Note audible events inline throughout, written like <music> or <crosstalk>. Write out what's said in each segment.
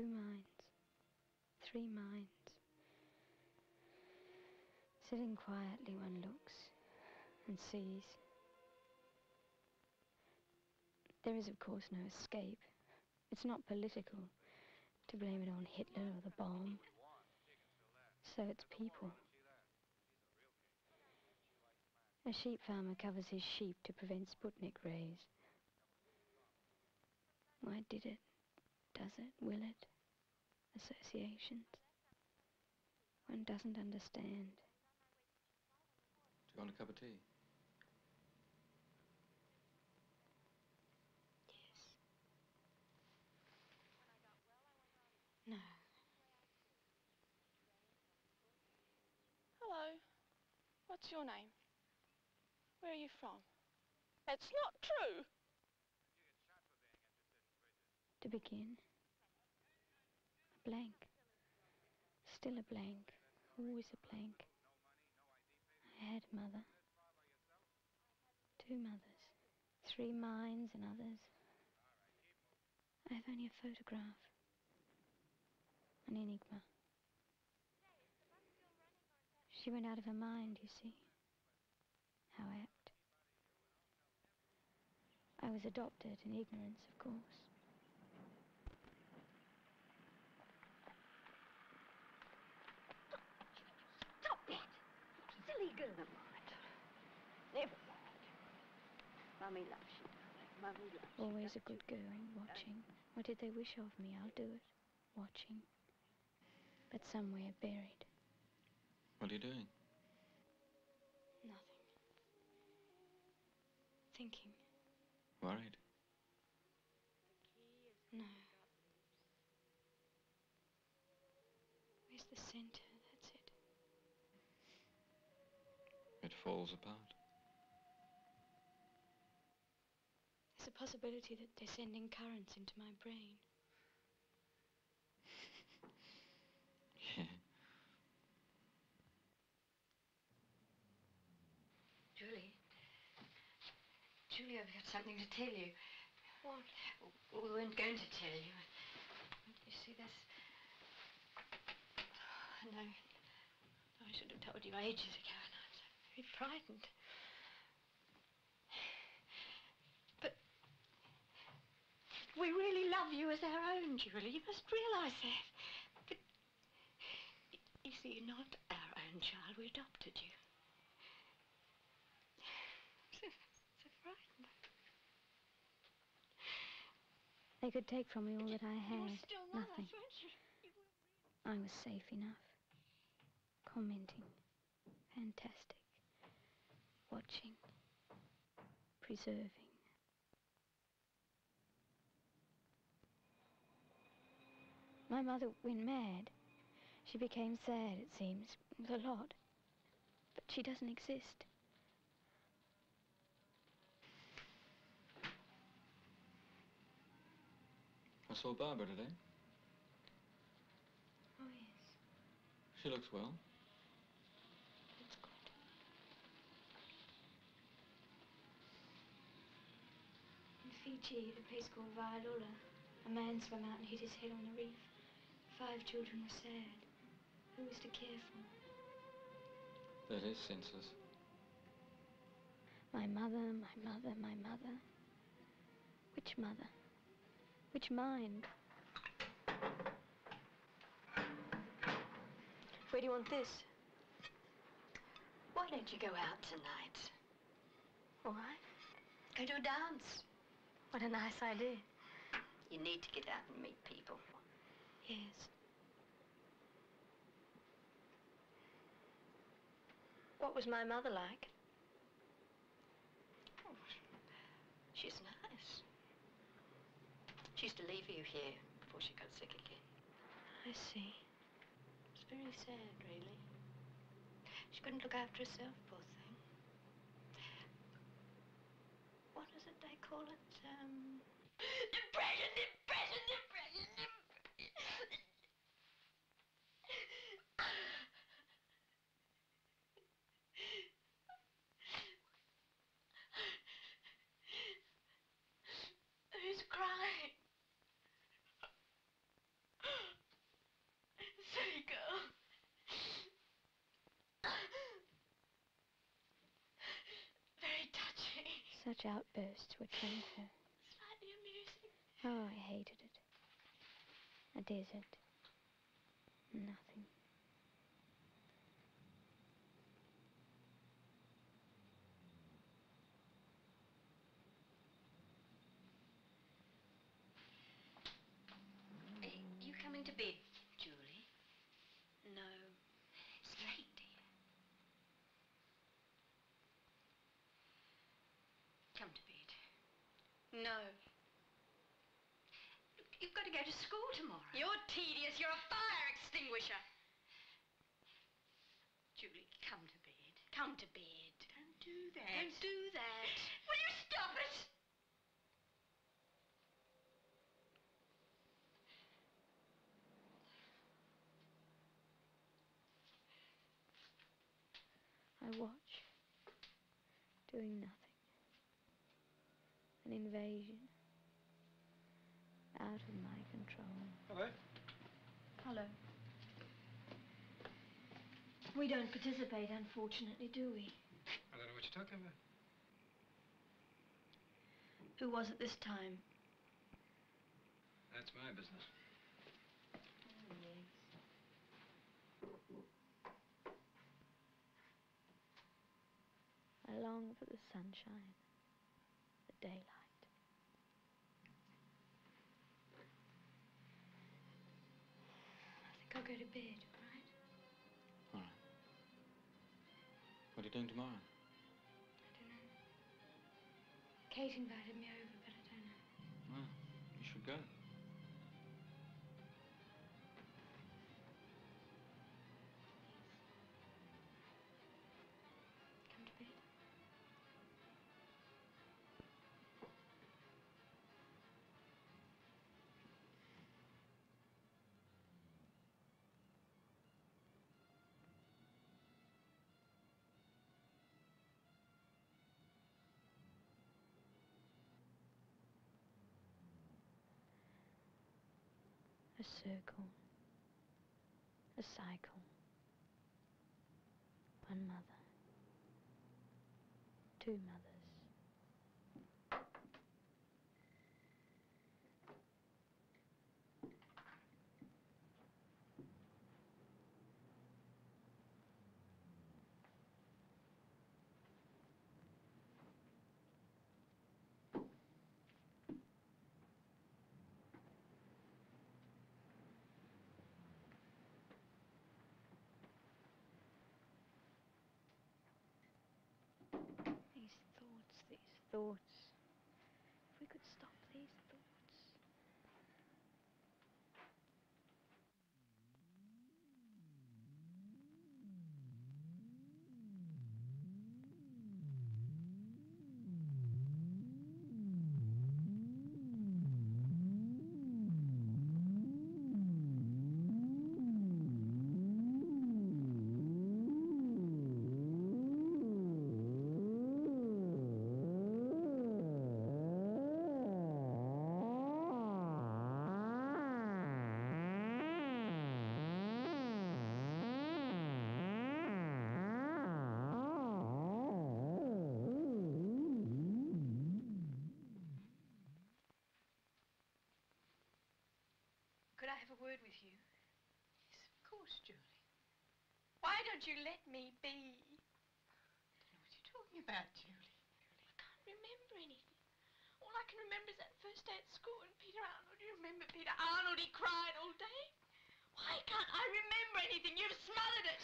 two minds, three minds. Sitting quietly, one looks and sees. There is, of course, no escape. It's not political to blame it on Hitler or the bomb. So it's people. A sheep farmer covers his sheep to prevent Sputnik rays. Why did it? Does it? Will it? Associations. One doesn't understand. Do you want a cup of tea? Yes. No. Hello. What's your name? Where are you from? It's not true. To begin, a blank. Still a blank. Always a blank. I had a mother. Two mothers. Three minds and others. I have only a photograph. An enigma. She went out of her mind, you see. How apt. I was adopted in ignorance, of course. Stop it! It's illegal. Never mind. Never mind. Mummy loves you, darling. Mummy loves you. Always a good going, watching. What did they wish of me? I'll do it. Watching. But somewhere buried. What are you doing? Nothing. Thinking. Worried? No. Where's the center? That's it. It falls apart. There's a possibility that they're sending currents into my brain. Yeah. <laughs> Julie. Julie, I've got something to tell you. What? We weren't going to tell you. You see, this. <sighs> No. I should have told you ages ago, and I'm so very frightened. But we really love you as our own, Julie. You must realize that. But you see, you're not our own child. We adopted you. So, so frightened. They could take from me all that I had. Nothing. us, weren't you? You I was safe enough. Commenting. Fantastic. Watching. Preserving. My mother went mad. She became sad, it seems. A lot. But she doesn't exist. I saw Barbara today. Oh, yes. She looks well. That's good. In Fiji, at a place called Vaialula, a man swam out and hit his head on the reef. Five children were sad. Who was to care for them? That is senseless. My mother, my mother, my mother. Which mother? Which mind? Where do you want this? Why don't you go out tonight? Why? Go to a dance. What a nice idea. You need to get out and meet people. Yes. What was my mother like? Oh, she's nice. She used to leave you here before she got sick again. I see. It's very sad, really. She couldn't look after herself, poor thing. What is it they call it? Um... Depression, depression, depression, depression. Who's crying? Silly girl. Very touchy. Such outbursts would change her. Oh, I hated it. A desert. Nothing. Are you coming to bed, Julie? No. It's late, dear. Come to bed. No. Look, you've got to go to school tomorrow. You're tedious. You're a fire extinguisher. Julie, come to bed. Come to bed. Don't do that. Don't do that. <laughs> Will you stop it? I watch, doing nothing. An invasion. Out of my control. Hello. Hello. We don't participate, unfortunately, do we? I don't know what you're talking about. Who was it this time? That's my business. I long for the sunshine, the daylight. I go to bed, all right? All right. What are you doing tomorrow? I don't know. Kate invited me over, circle. A cycle. One mother. Two mothers. These thoughts, these thoughts. If we could stop these thoughts. Yes, Julie. Why don't you let me be? I don't know what you're talking about, Julie. I can't remember anything. All I can remember is that first day at school and Peter Arnold. You remember Peter Arnold? He cried all day. Why can't I remember anything? You've smothered it.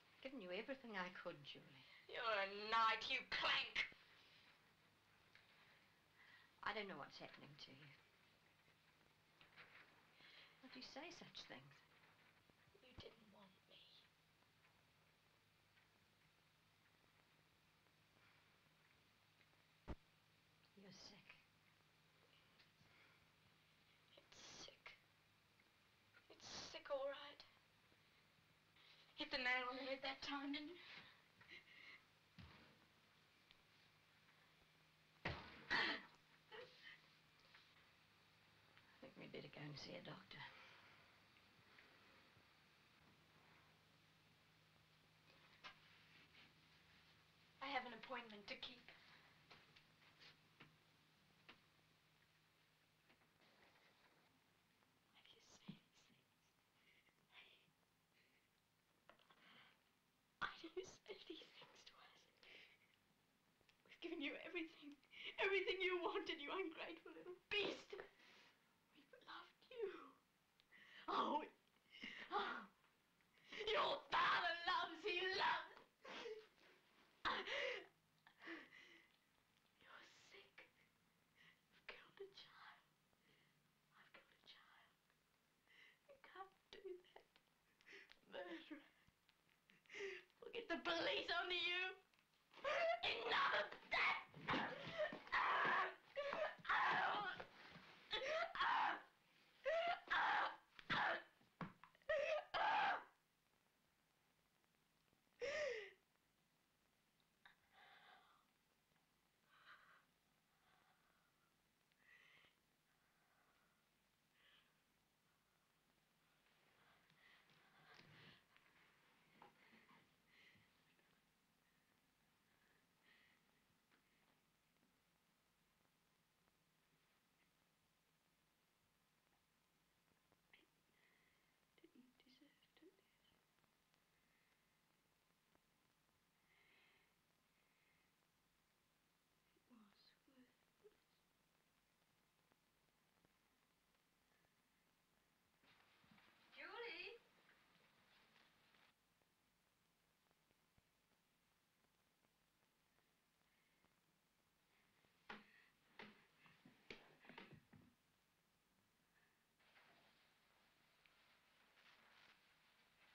I've Given you everything I could, Julie. You're a knight, you clank. I don't know what's happening to you. Why do you say such things? You didn't want me. You're sick. It's sick. It's sick, all right. Hit the nail on the head that time, didn't you? I think we'd better go and see a doctor. I have an appointment to keep. Always said these things to us. We've given you everything. Everything you wanted, you ungrateful little beast. We've loved you. Oh. Your father loves, he loves. You're sick. You've killed a child. I've killed a child. You can't do that. Murderer. We'll get the police onto you.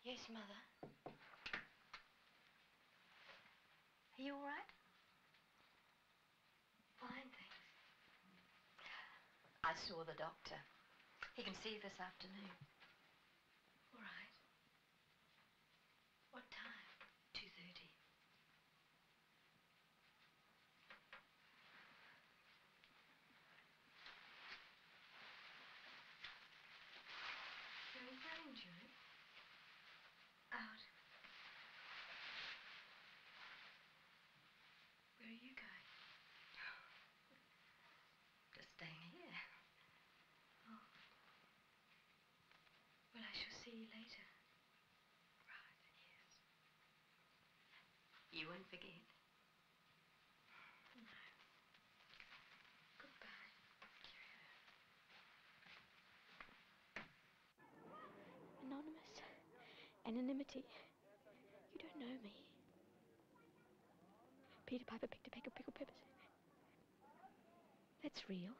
Yes, Mother. Are you all right? Fine, thanks. I saw the doctor. He can see you this afternoon. All right. What time? 2.30. Where are you going, Julie? Out. Where are you going? Just staying here. Oh. Well, I shall see you later. Right, yes. You won't forget. No. Goodbye. Anonymous. Anonymity. You don't know me. Peter Piper picked a peck of pickled peppers. That's real.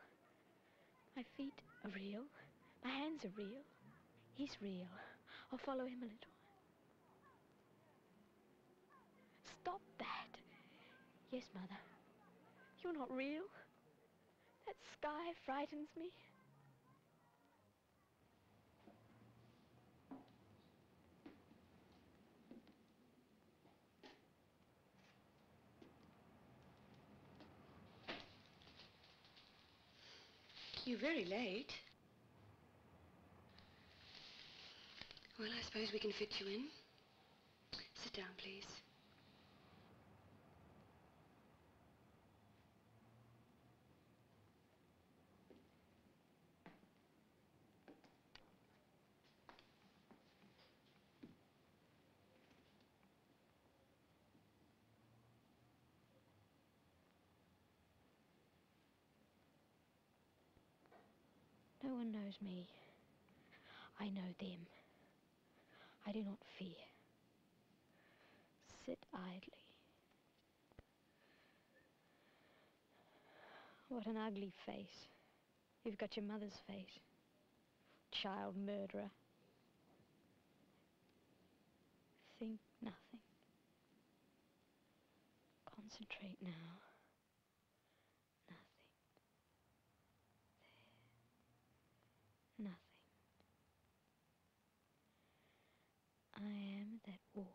My feet are real. My hands are real. He's real. I'll follow him a little. Stop that. Yes, Mother. You're not real. That sky frightens me. You're very late. Well, I suppose we can fit you in. Sit down, please. No one knows me. I know them. I do not fear. Sit idly. What an ugly face. You've got your mother's face. Child murderer. Think nothing. Concentrate now. Nothing. There. Nothing. I am that wall.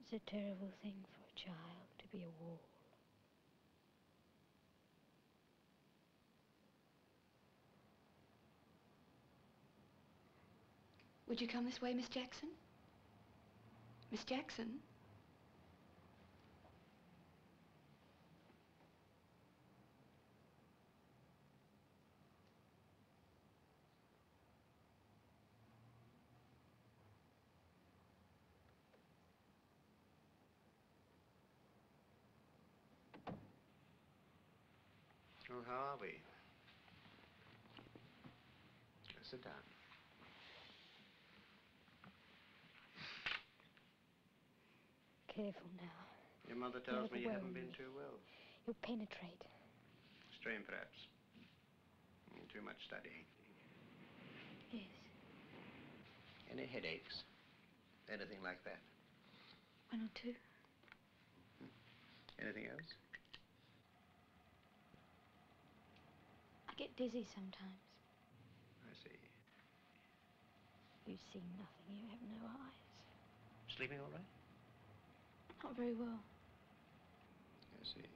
It's a terrible thing for a child to be a wall. Would you come this way, Miss Jackson? Miss Jackson? Oh, how are we? Sit down. Careful now. Your mother tells me you haven't been too well. You'll penetrate. Strain, perhaps. Mm, Too much studying. Yes. Any headaches? Anything like that? One or two. Anything else? Get dizzy sometimes. I see. You see nothing. You have no eyes. Sleeping all right? Not very well. I see.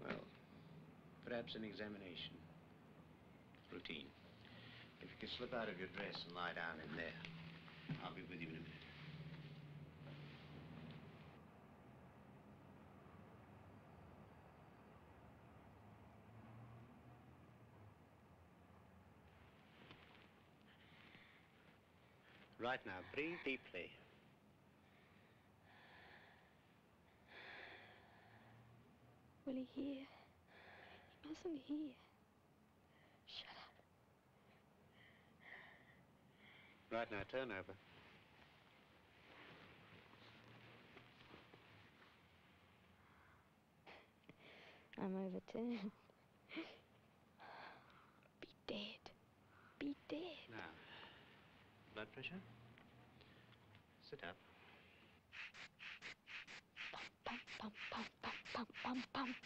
Well, perhaps an examination. Routine. If you could slip out of your dress and lie down in there, I'll be with you in a minute. Right now, breathe deeply. Will he hear? He mustn't hear. Shut up. Right now, turn over. I'm overturned. Be dead. Be dead. Now, blood pressure? Sit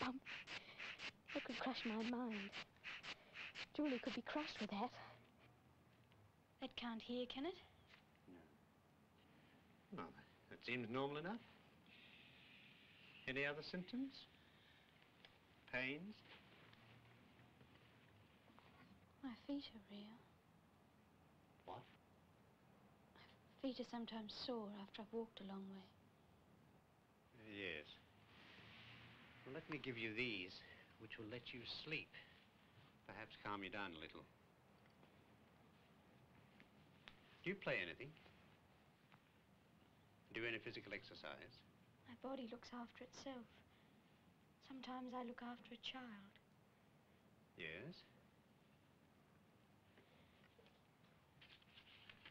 pump. That could crush my mind. Julie could be crushed with that. That can't hear, can it? No. Well, that seems normal enough. Any other symptoms? Pains? My feet are real. What? My feet are sometimes sore after I've walked a long way. Yes. Well, let me give you these, which will let you sleep. Perhaps calm you down a little. Do you play anything? Do any physical exercise? My body looks after itself. Sometimes I look after a child. Yes.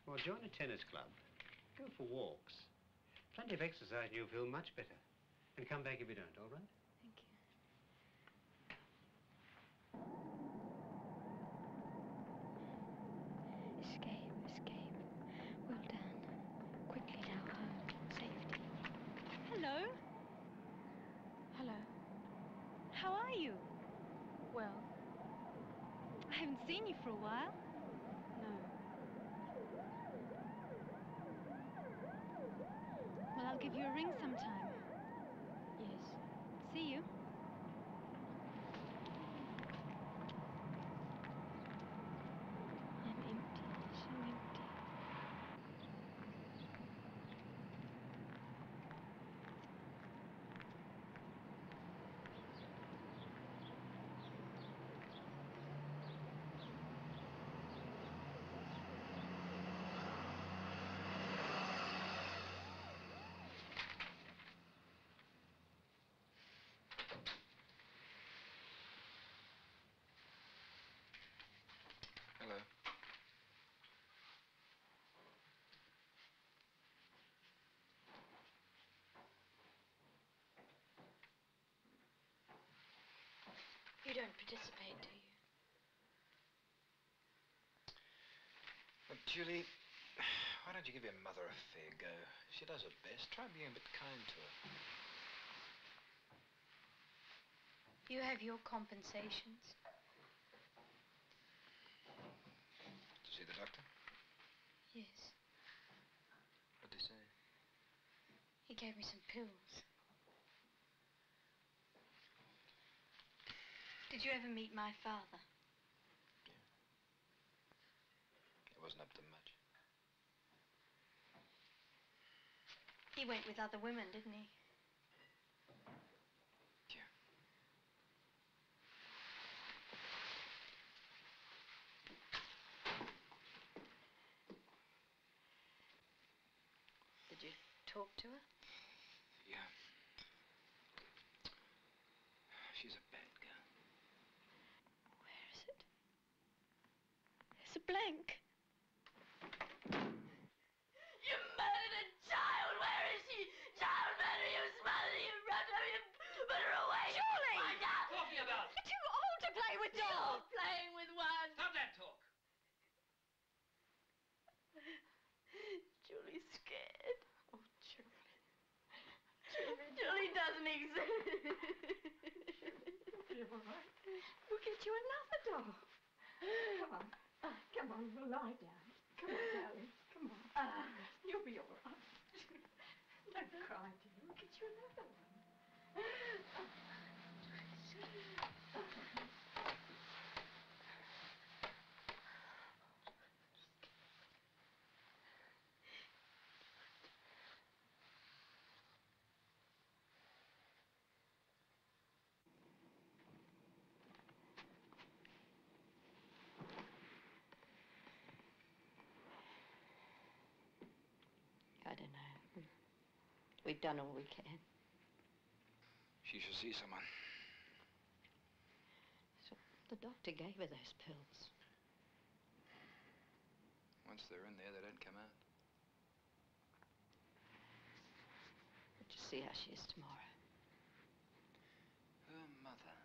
Well, join a tennis club. Go for walks. Plenty of exercise and you'll feel much better. And come back if you don't, all right? Thank you. Escape, escape. Well done. Quickly now, home. Safety. Hello. Hello. How are you? Well, I haven't seen you for a while. no. Well, I'll give you a ring sometime. Yes. See you. I'm empty. So empty. Hello. You don't participate, do you? Well, Julie, why don't you give your mother a fair go? She does her best. Try being a bit kind to her. You have your compensations. Did you see the doctor? Yes. What did he say? He gave me some pills. Did you ever meet my father? Yeah. It wasn't up to much. He went with other women, didn't he? Yeah. Did you talk to her? Yeah. she's a bad girl. Where is it? There's. You murdered a child! Where is she? Child murder! You smothered you wrapped her, you put her away! Julie! Find out! Talking about? You're too old to play with You're dolls. playing with one! Stop that talk. Julie's scared. Oh, Julie. Julie doesn't exist. <laughs> You're all right. We'll get you another doll. Come on. Ah, come on, we'll lie down. Come on, darling. Come on. Ah, you'll be all right. <laughs> Don't cry, dear. We'll get you another one. I don't know. We- We've done all we can. She should see someone. So the doctor gave her those pills. Once they're in there, they don't come out. We'll just see how she is tomorrow. Her mother.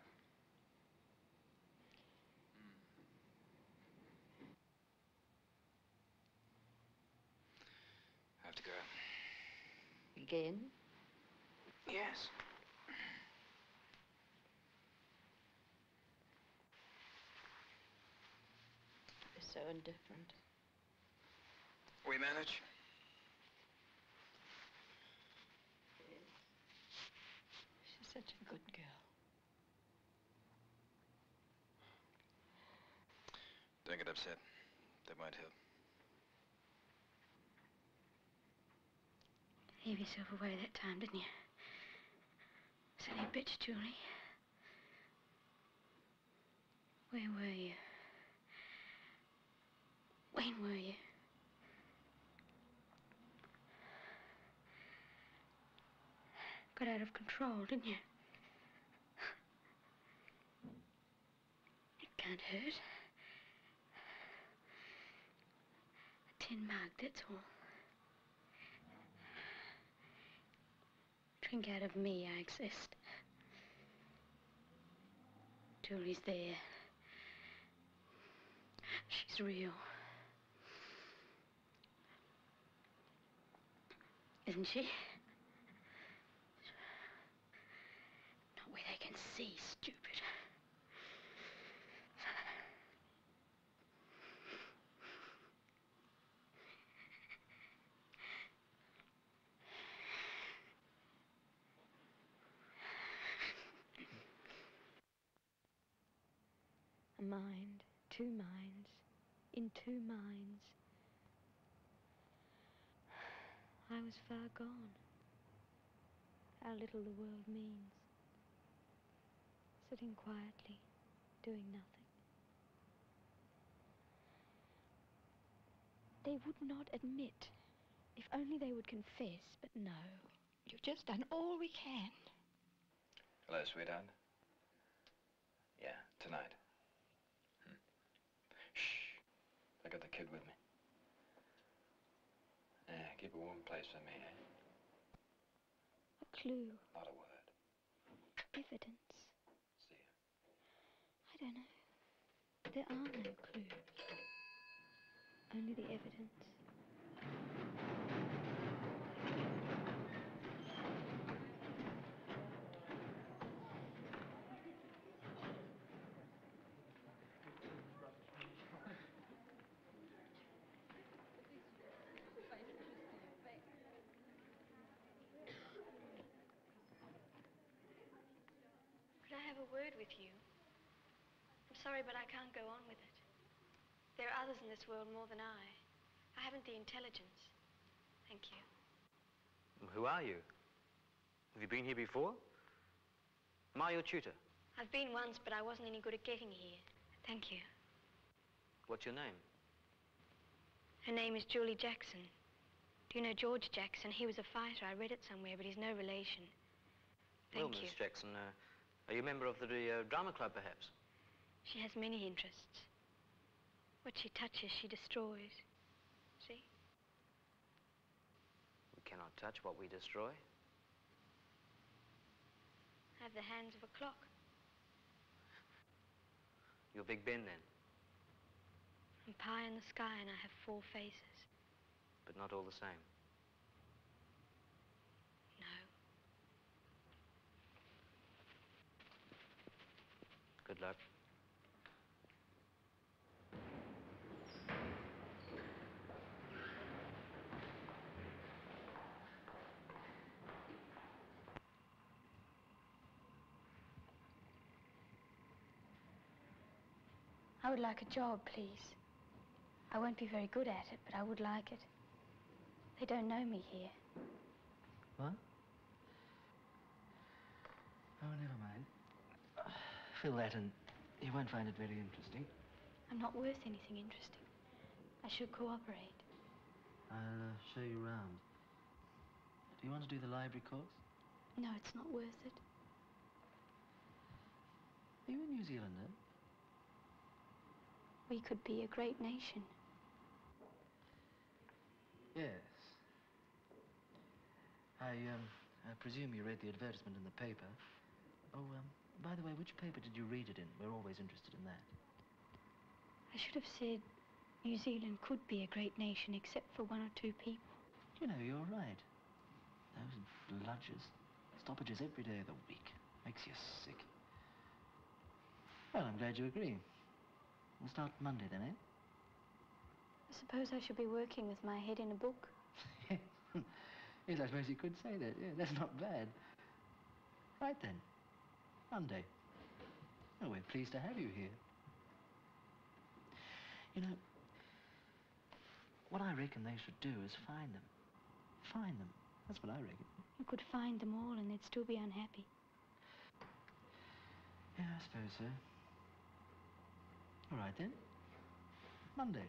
Hmm. I have to go. Again? Yes. You're so indifferent. We manage. She's such a good girl. Don't get upset. That won't help. Gave yourself away that time, didn't you? Silly bitch, Julie. Where were you? When were you? Got out of control, didn't you? It can't hurt. A tin mug, that's all. Drink out of me, I exist. Julie's there. She's real. Isn't she? Not where they can see, stupid. A mind, two minds, in two minds. I was far gone. How little the world means. Sitting quietly, doing nothing. They would not admit. If only they would confess, but no. You've just done all we can. Hello, sweetheart. Yeah, tonight. I got the kid with me. Yeah, keep a warm place for me, eh? A clue, Not a word. evidence. See you. I don't know. There are no clues. Only the evidence. Have a word with you? I'm sorry, but I can't go on with it. There are others in this world more than I. I haven't the intelligence. Thank you. Who are you? Have you been here before? Am I your tutor? I've been once, but I wasn't any good at getting here. Thank you. What's your name? Her name is Julie Jackson. Do you know George Jackson? He was a fighter. I read it somewhere, but he's no relation. well, Thank you. Miss Jackson, uh, Are you a member of the uh, drama club, perhaps? She has many interests. What she touches, she destroys. See? We cannot touch what we destroy. I have the hands of a clock. You're Big Ben, then, I'm pie in the sky and I have four faces. but not all the same. No. Good luck. I would like a job, please. I won't be very good at it, but I would like it. They don't know me here. What? Oh, never mind. Fill that and you won't find it very interesting. I'm not worth anything interesting. I should cooperate. I'll uh, show you round. Do you want to do the library course? No, it's not worth it. Are you a New Zealander? We could be a great nation. Yes. I, um, I presume you read the advertisement in the paper. Oh, um, by the way, which paper did you read it in? We're always interested in that. I should have said New Zealand could be a great nation except for one or two people. You know, you're right. Those bludgers. Stoppages every day of the week. Makes you sick. Well, I'm glad you agree. We'll start Monday then, eh? I suppose I should be working with my head in a book. <laughs> yes, I suppose you could say that. Yeah, that's not bad. Right then. Monday. Oh, we're pleased to have you here. You know, what I reckon they should do is find them. Find them. That's what I reckon. You could find them all and they'd still be unhappy. Yeah, I suppose so. All right then. Monday.